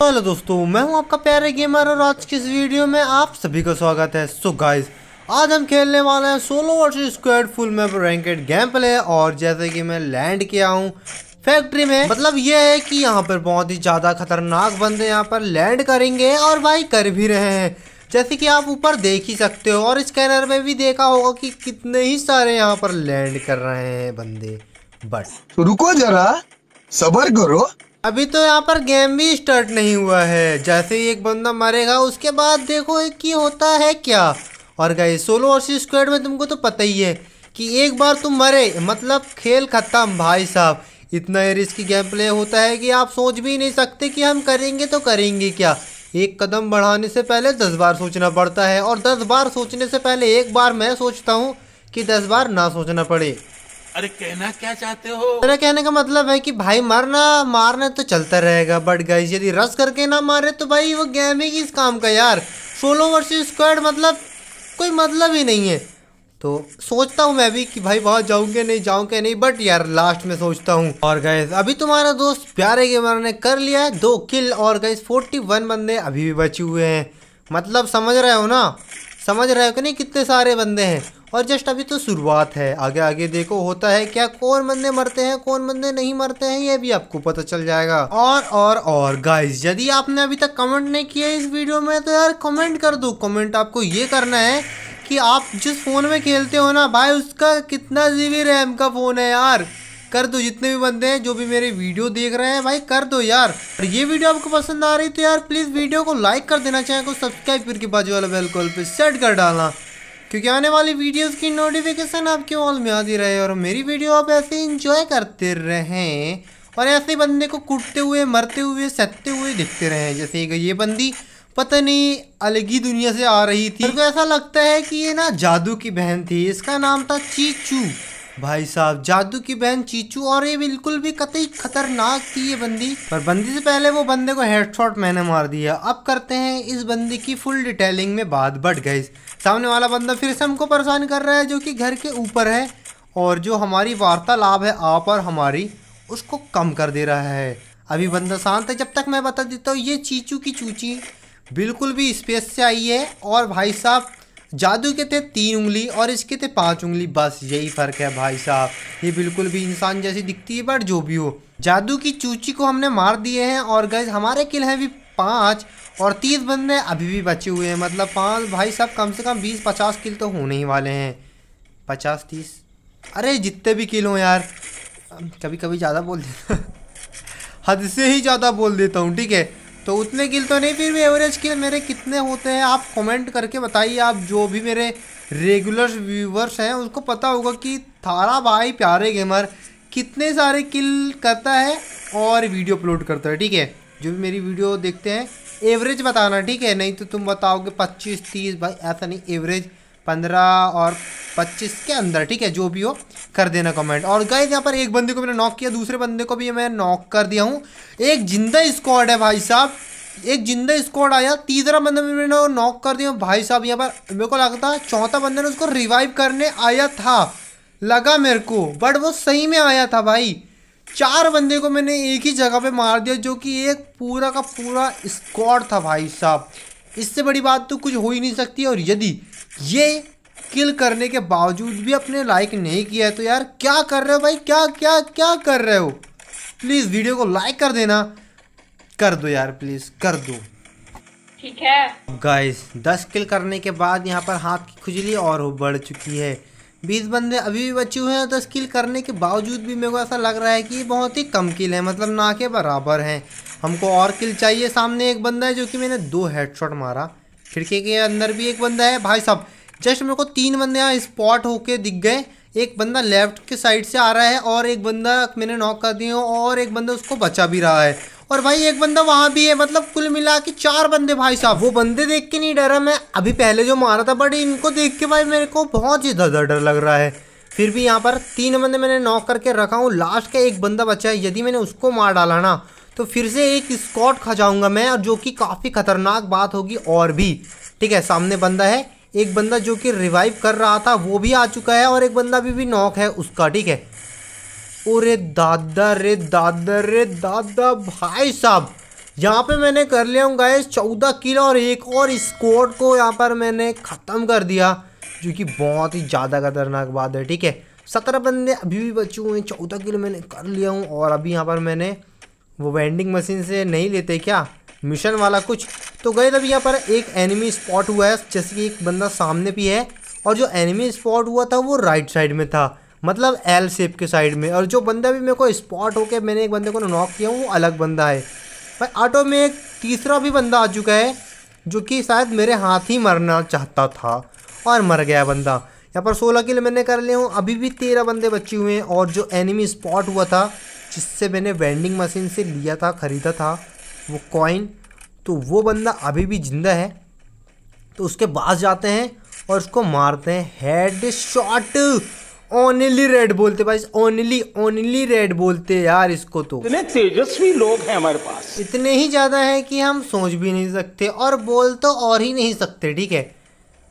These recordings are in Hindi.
हेलो दोस्तों, मैं हूँ आपका प्यारे गेमर और आज की इस वीडियो में आप सभी का स्वागत है। सो गाइस आज हम खेलने वाले हैं solo versus squad full map ranked game play और जैसे कि मैं लैंड किया हूँ फैक्ट्री में मतलब ये है कि यहाँ पर बहुत ही ज़्यादा खतरनाक बंदे यहाँ पर लैंड करेंगे और भाई कर भी रहे हैं। जैसे कि आप ऊपर देख ही सकते हो और स्कैनर में भी देखा होगा कि कितने ही सारे यहाँ पर लैंड कर रहे हैं बंदे। बट रुको जरा, सबर करो। अभी तो यहाँ पर गेम भी स्टार्ट नहीं हुआ है। जैसे ही एक बंदा मरेगा, उसके बाद देखो कि होता है क्या। और गए सोलो और स्क्वाड में तुमको तो पता ही है कि एक बार तुम मरे मतलब खेल खत्म, भाई साहब। इतना ही रिस्की गेम प्ले होता है कि आप सोच भी नहीं सकते कि हम करेंगे तो करेंगे क्या। एक कदम बढ़ाने से पहले दस बार सोचना पड़ता है, और दस बार सोचने से पहले एक बार मैं सोचता हूँ कि दस बार ना सोचना पड़े। अरे कहना क्या चाहते हो? मेरा कहने का मतलब है कि भाई मरना, मारना तो चलता रहेगा बट गाइस यदि रस करके ना मारे तो भाई वो गेम ही किस काम का यार? सोलो वर्सेस स्क्वाड मतलब कोई मतलब ही नहीं है। तो सोचता हूँ मैं भी कि भाई वहाँ जाऊँगे नहीं जाऊँगे नहीं बट यार लास्ट में सोचता हूँ। और गैस अभी तुम्हारा दोस्त प्यारे गेमर ने कर लिया है, दो किल और गैस फोर्टी वन बंदे अभी भी बचे हुए हैं। मतलब समझ रहे हो ना? समझ रहे हो कि नहीं कितने सारे बंदे हैं? और जस्ट अभी तो शुरुआत है। आगे आगे देखो, होता है क्या कौन बंदे मरते हैं, कौन बंदे नहीं मरते हैं, ये भी आपको पता चल जाएगा। और और और गाइस यदि आपने अभी तक कमेंट नहीं किया इस वीडियो में तो यार कमेंट कर दो। कमेंट आपको ये करना है कि आप जिस फ़ोन में खेलते हो ना, भाई, उसका कितना जी रैम का फ़ोन है यार। कर दो, जितने भी बंदे हैं, जो भी मेरे वीडियो देख रहे हैं, भाई, कर दो यार। और ये वीडियो आपको पसंद आ रही तो यार प्लीज़ वीडियो को लाइक कर देना चाहें को सब्सक्राइब करके बाजू वाला बेल कॉल पे सेट कर डालना। क्योंकि आने वाली वीडियोस की नोटिफिकेशन आपके ऑल में आती रहे और मेरी वीडियो आप ऐसे इंजॉय करते रहें और ऐसे बंदे को कूटते हुए, मरते हुए सत्ते हुए दिखते रहें। जैसे कि ये बंदी पता नहीं अलग ही दुनिया से आ रही थी। को ऐसा लगता है कि ये ना जादू की बहन थी। इसका नाम था चीचू। भाई साहब, जादू की बहन चीचू और ये बिल्कुल भी कतई खतरनाक थी ये बंदी। पर बंदी से पहले वो बंदे को हेडशॉट मैंने मार दिया। अब करते हैं इस बंदी की फुल डिटेलिंग में बात बढ़ गई। सामने वाला बंदा फिर से हमको परेशान कर रहा है जो कि घर के ऊपर है और जो हमारी वार्तालाप है आप और हमारी, उसको कम कर दे रहा है। अभी बंदा शांत है, जब तक मैं बता देता हूँ, ये चीचू की चूची बिल्कुल भी स्पेस से आई है और भाई साहब, जादू के थे तीन उंगली और इसके थे पाँच उंगली, बस यही फ़र्क है भाई साहब। ये बिल्कुल भी इंसान जैसी दिखती है, बट जो भी हो। जादू की चूची को हमने मार दिए हैं और गैस हमारे किल हैं भी पाँच और तीस बंदे अभी भी बचे हुए हैं मतलब पाँच, भाई साहब कम से कम बीस, पचास किल तो होने ही वाले हैं। पचास, तीस। अरे, जितने भी किल हों यार। कभी कभी ज़्यादा बोल देता हद से ही ज़्यादा बोल देता हूँ, ठीक है? तो उतने किल तो नहीं, फिर भी एवरेज किल मेरे कितने होते हैं, आप कमेंट करके बताइए। आप जो भी मेरे रेगुलर व्यूवर्स हैं उसको पता होगा कि थारा भाई प्यारे गेमर कितने सारे किल करता है और वीडियो अपलोड करता है, ठीक है? जो भी मेरी वीडियो देखते हैं एवरेज बताना, ठीक है? नहीं तो तुम बताओगे पच्चीस, तीस, भाई, ऐसा नहीं, एवरेज पंद्रह और पच्चीस के अंदर, ठीक है? जो भी हो, कर देना कमेंट और गए यहाँ पर एक बंदे को मैंने नॉक किया, दूसरे बंदे को भी मैं नॉक कर दिया हूँ। एक ज़िंदा स्क्वाड है भाई साहब। एक ज़िंदा स्क्वाड आया, तीसरा बंदा मैंने नॉक कर दिया। भाई साहब, यहाँ पर मेरे को लगता चौथा बंदे ने उसको रिवाइव करने आया था। लगा मेरे को बट वो सही में आया था भाई। चार बंदे को मैंने एक ही जगह पे मार दिया जो कि एक पूरा का पूरा स्क्वाड था भाई साहब। इससे बड़ी बात तो कुछ हो ही नहीं सकती और यदि ये किल करने के बावजूद भी अपने लाइक नहीं किया है तो यार क्या कर रहे हो भाई? क्या क्या क्या कर रहे हो? प्लीज़ वीडियो को लाइक कर देना। कर दो यार प्लीज़ कर दो। ठीक है। गाइस दस किल करने के बाद यहाँ पर हाथ की खुजली और बढ़ चुकी है। बीस बंदे अभी भी बचे हुए हैं दस किल करने के बावजूद भी मेरे को ऐसा लग रहा है कि बहुत ही कम किल है मतलब ना के बराबर हैं। हमको और किल चाहिए सामने एक बंदा है जो कि मैंने दो हेडशॉट मारा। खिड़की के अंदर भी एक बंदा है, भाई साहब जस्ट मेरे को तीन बंदे यहाँ स्पॉट होके दिख गए। एक बंदा लेफ़्ट के साइड से आ रहा है और एक बंदा मैंने नॉक कर दिया और एक बंदा उसको बचा भी रहा है। और भाई एक बंदा वहाँ भी है मतलब कुल मिला के चार बंदे भाई साहब। वो बंदे देख के नहीं डरा, मैं अभी पहले जो मारा था बट इनको देख के भाई मेरे को बहुत ही ज़्यादा डर लग रहा है। फिर भी यहाँ पर तीन बंदे मैंने नॉक करके रखा हूँ लास्ट का एक बंदा बचा है, यदि मैंने उसको मार डाला ना तो फिर से एक स्कॉट खा जाऊँगा मैं, और जो कि काफ़ी खतरनाक बात होगी और भी। ठीक है, सामने बंदा है, एक बंदा जो कि रिवाइव कर रहा था, वो भी आ चुका है, और एक बंदा अभी भी नॉक है उसका, ठीक है। ओरे दादा रे दादा रे, दादा भाई साहब। यहाँ पे मैंने कर लिया हूँ गाइस चौदह किलो और एक और स्कोर को यहाँ पर मैंने ख़त्म कर दिया, जो कि बहुत ही ज़्यादा खतरनाक बात है, ठीक है? सत्रह बंदे अभी भी बचे हुए हैं, चौदह किलो मैंने कर लिया हूँ और अभी यहाँ पर मैंने वो वेंडिंग मशीन से नहीं लेते क्या? मिशन वाला कुछ। तो गए अभी यहाँ पर एक एनिमी स्पॉट हुआ है, जैसे कि एक बंदा सामने भी है और जो एनिमी स्पॉट हुआ था वो राइट साइड में था। मतलब एल शेप के साइड में। और जो बंदा भी मेरे को स्पॉट होके मैंने एक बंदे को नॉक किया, वो अलग बंदा है। भाई ऑटो में एक तीसरा भी बंदा आ चुका है, जो कि शायद मेरे हाथ ही मरना चाहता था और मर गया बंदा। यहाँ पर सोलह किलो मैंने कर लिया हूँ। अभी भी तेरह बंदे बचे हुए हैं और जो एनिमी स्पॉट हुआ था, जिससे मैंने वेंडिंग मशीन से लिया था, ख़रीदा था, वो कॉइन तो वो बंदा अभी भी ज़िंदा है। तो उसके पास जाते हैं और उसको मारते हैं। हेड शॉट ओनली रेड बोलते भाई ओनली ओनली रेड बोलते यार इसको तो। इतने तेजस्वी लोग हैं हमारे पास। इतने ही ज़्यादा है कि हम सोच भी नहीं सकते और बोल तो और ही नहीं सकते ठीक है?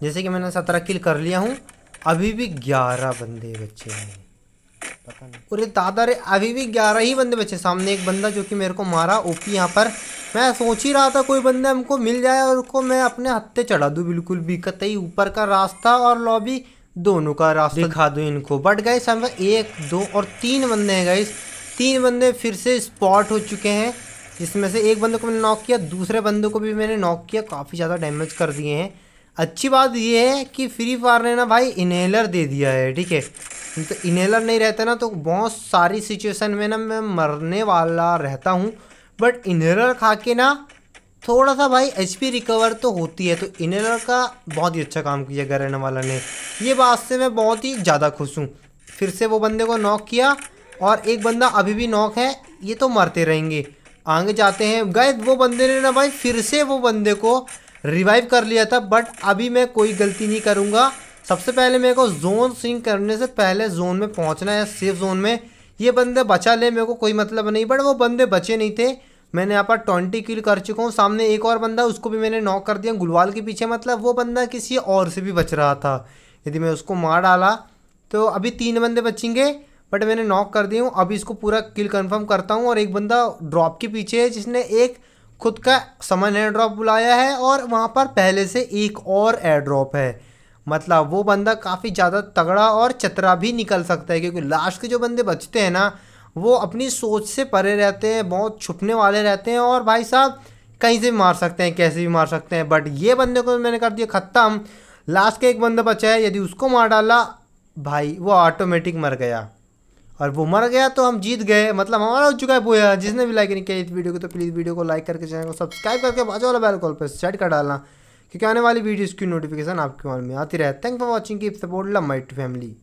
जैसे कि मैंने सत्रह किल कर लिया हूँ अभी भी ग्यारह बंदे बच्चे हैं। पता नहीं। अरे दादा रे अभी भी ग्यारह ही बंदे बचे सामने एक बंदा जो कि मेरे को मारा ओपी यहाँ पर। मैं सोच ही रहा था कोई बंदा हमको मिल जाए और उसको मैं अपने हत्ते चढ़ा दूँ बिल्कुल भी। कतई ऊपर का रास्ता और लॉबी दोनों का रास्ता दिखा दूँ इनको। बट गाइस हम एक, दो और तीन बंदे हैं गाइस तीन बंदे फिर से स्पॉट हो चुके हैं, जिसमें से एक बंदे को मैंने नॉक किया, दूसरे बंदे को भी मैंने नॉक किया, काफ़ी ज़्यादा डैमेज कर दिए हैं। अच्छी बात ये है कि फ्री फायर ने ना भाई इन्हेलर दे दिया है, ठीक है? तो इन्हेलर नहीं रहता ना तो बहुत सारी सिचुएशन में ना मैं मरने वाला रहता हूँ। बट इन्हेलर खा के ना थोड़ा सा भाई एचपी रिकवर तो होती है तो इनर का बहुत ही अच्छा काम किया गरेना वाला ने। ये बात से मैं बहुत ही ज़्यादा खुश हूँ। फिर से वो बंदे को नॉक किया और एक बंदा अभी भी नॉक है, ये तो मरते रहेंगे। आगे जाते हैं। गए वो बंदे ने ना भाई, फिर से वो बंदे को रिवाइव कर लिया था बट अभी मैं कोई गलती नहीं करूँगा। सबसे पहले मेरे को जोन सिंक करने से पहले जोन में पहुँचना है सेफ़ जोन में। ये बंदे बचा ले, मेरे को कोई मतलब नहीं बट वो बंदे बचे नहीं थे। मैंने यहाँ पर ट्वेंटी किल कर चुका हूँ। सामने एक और बंदा, उसको भी मैंने नॉक कर दिया। गुलवाल के पीछे मतलब वो बंदा किसी और से भी बच रहा था। यदि मैं उसको मार डाला तो अभी तीन बंदे बचेंगे बट मैंने नॉक कर दिया हूँ। अभी इसको पूरा किल कंफर्म करता हूँ और एक बंदा ड्रॉप के पीछे है, जिसने एक खुद का समन एयर ड्रॉप बुलाया है और वहाँ पर पहले से एक और एयर ड्रॉप है। मतलब वो बंदा काफ़ी ज़्यादा तगड़ा और चतरा भी निकल सकता है, क्योंकि लास्ट के जो बंदे बचते हैं ना वो अपनी सोच से परे रहते हैं, बहुत छुपने वाले रहते हैं और भाई साहब, कहीं से भी मार सकते हैं, कैसे भी मार सकते हैं। बट ये बंदे को मैंने कर दिया ख़त्म। लास्ट का एक बंदा बचा है, यदि उसको मार डाला, भाई वो ऑटोमेटिक मर गया। और वो मर गया तो हम जीत गए। मतलब हमारा हो चुका है बोया जिसने भी लाइक नहीं किया इस वीडियो को तो प्लीज़ वीडियो को लाइक करके चैनल को सब्सक्राइब करके बाजू वाला बेल कॉल पर सेट कर डालना। क्योंकि आने वाली वीडियोज़ की नोटिफिकेशन आपके मोबाइल में आती रहे। थैंक फॉर वॉचिंग की सपोर्ट लव माई फैमिली